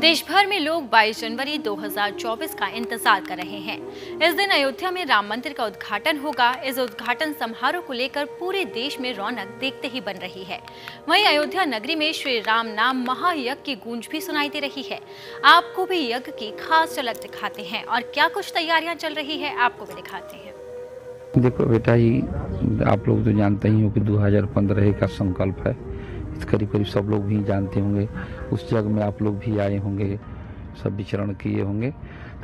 देश भर में लोग 22 जनवरी 2024 का इंतज़ार कर रहे हैं। इस दिन अयोध्या में राम मंदिर का उद्घाटन होगा। इस उद्घाटन समारोह को लेकर पूरे देश में रौनक देखते ही बन रही है। वहीं अयोध्या नगरी में श्री राम नाम महायज्ञ की गूंज भी सुनाई दे रही है। आपको भी यज्ञ की खास झलक दिखाते हैं और क्या कुछ तैयारियाँ चल रही है, आपको भी दिखाते हैं। देखो बेटा ही आप लोग तो जानते ही हो कि 2015 का संकल्प है। करीब करीब सब लोग भी जानते होंगे। उस जग में आप लोग भी आए होंगे, सब विचरण किए होंगे।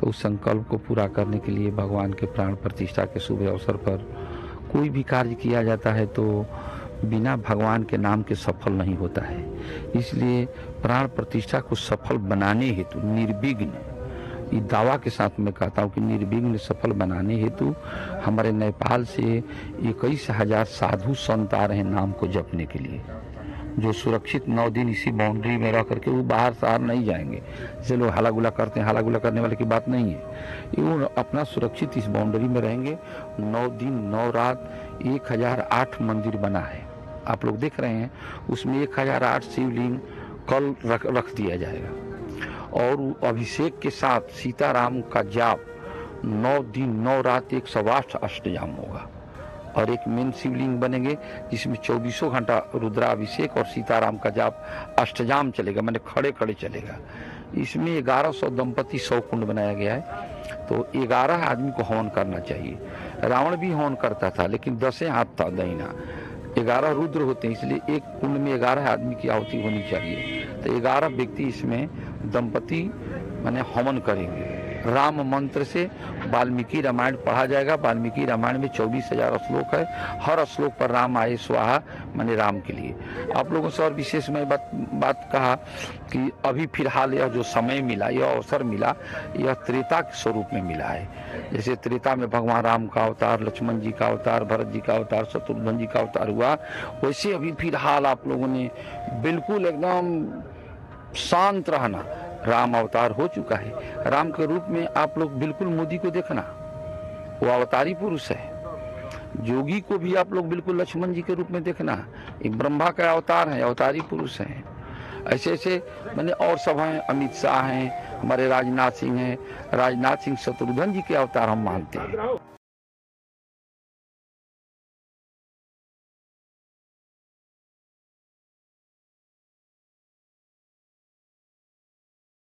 तो उस संकल्प को पूरा करने के लिए भगवान के प्राण प्रतिष्ठा के शुभ अवसर पर कोई भी कार्य किया जाता है तो बिना भगवान के नाम के सफल नहीं होता है। इसलिए प्राण प्रतिष्ठा को सफल बनाने हेतु, निर्विघ्न, ये दावा के साथ मैं कहता हूँ कि निर्विघ्न सफल बनाने हेतु हमारे नेपाल से इक्कीस हज़ार साधु संत आ रहे हैं नाम को जपने के लिए। जो सुरक्षित नौ दिन इसी बाउंड्री में रह करके वो बाहर शहर नहीं जाएँगे। जैसे लोग हाला गुला करते हैं हाला गुला करने वाले की बात नहीं है। वो अपना सुरक्षित इस बाउंड्री में रहेंगे। नौ दिन, नौ रात, एक हज़ार आठ मंदिर बना है। आप लोग देख रहे हैं, उसमें एक हज़ार आठ शिवलिंग कल रख रख दिया जाएगा। और अभिषेक के साथ सीताराम का जाप, नौ दिन, नौ रात एक सौ आठ अष्टजाम होगा। और एक मेन शिवलिंग बनेंगे, जिसमें चौबीसों घंटा रुद्राभिषेक और सीताराम का जाप, अष्टजाम चलेगा, मैंने खड़े खड़े चलेगा। इसमें ग्यारह सौ दंपति सौ कुंड बनाया गया है तो ग्यारह आदमी को हवन करना चाहिए। रावण भी हवन करता था, लेकिन दसें हाथ था दहीना। ग्यारह रुद्र होते हैं, इसलिए एक कुंड में ग्यारह आदमी की आहुति होनी चाहिए। तो ग्यारह व्यक्ति इसमें दंपति मैंने हवन करेंगे। राम मंत्र से वाल्मीकि रामायण पढ़ा जाएगा। वाल्मीकि रामायण में चौबीस हज़ार श्लोक है। हर श्लोक पर राम आए, स्वाहा, माने राम के लिए। आप लोगों से और विशेष मैं बात बात कहा कि अभी फ़िलहाल यह जो समय मिला, यह अवसर मिला, यह त्रेता के स्वरूप में मिला है। जैसे त्रेता में भगवान राम का अवतार, लक्ष्मण जी का अवतार, भरत जी का अवतार, शत्रुघ्न जी का अवतार हुआ। वैसे अभी फ़िलहाल आप लोगों ने बिल्कुल एकदम शांत रहना। राम अवतार हो चुका है। राम के रूप में आप लोग बिल्कुल मोदी को देखना। वो अवतारी पुरुष है। जोगी को भी आप लोग बिल्कुल लक्ष्मण जी के रूप में देखना। एक ब्रह्मा का अवतार है, अवतारी पुरुष है। ऐसे ऐसे मैंने और सब हैं, अमित शाह हैं, हमारे राजनाथ सिंह हैं। राजनाथ सिंह शत्रुघ्न जी के अवतार हम मानते हैं।